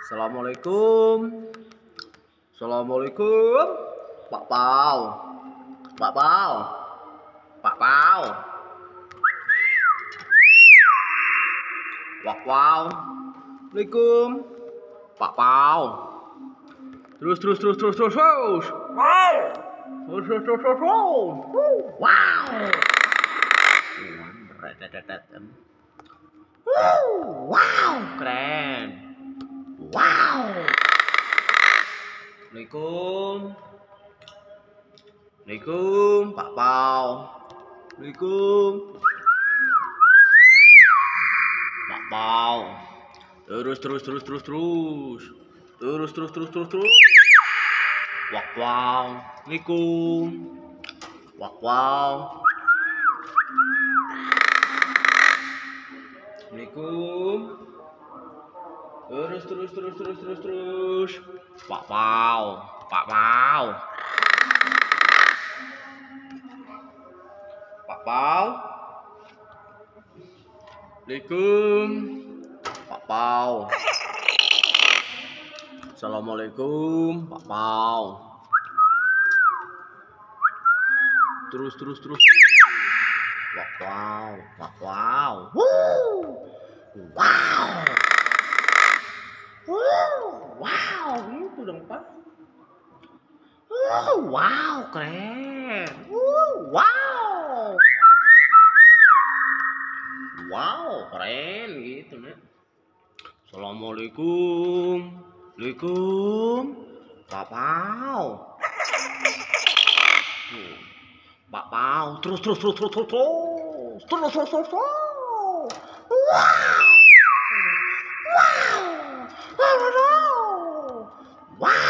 Assalamualaikum. Assalamualaikum. Pak Pau. Pak Pau. Pak Pau. Wak wow. Assalamualaikum. Pak Pau. Terus terus terus terus terus terus. Wow. Terus terus terus terus. terus. Wow. Wow, keren. Assalamualaikum. Assalamualaikum, Pak Pau. Assalamualaikum. Pak Pau. Terus terus terus terus terus. Terus terus terus terus terus. Wak wow. Assalamualaikum. Wak wow. Assalamualaikum. Terus terus terus terus terus terus. Pak Pau, Pak Pau. Pak Pau. Assalamualaikum. Pak Pau. Assalamualaikum, Pak Pau. Terus terus terus. Pau. Woo! Wow. Wow, wow, itu dong Pak. Oh, wow, keren. Uh, wow. Wow, keren gitu, Nek. Assalamualaikum. Waalaikum. Pak Pau. Pak Pau, terus terus terus terus terus terus terus terus terus. Wow. Wow.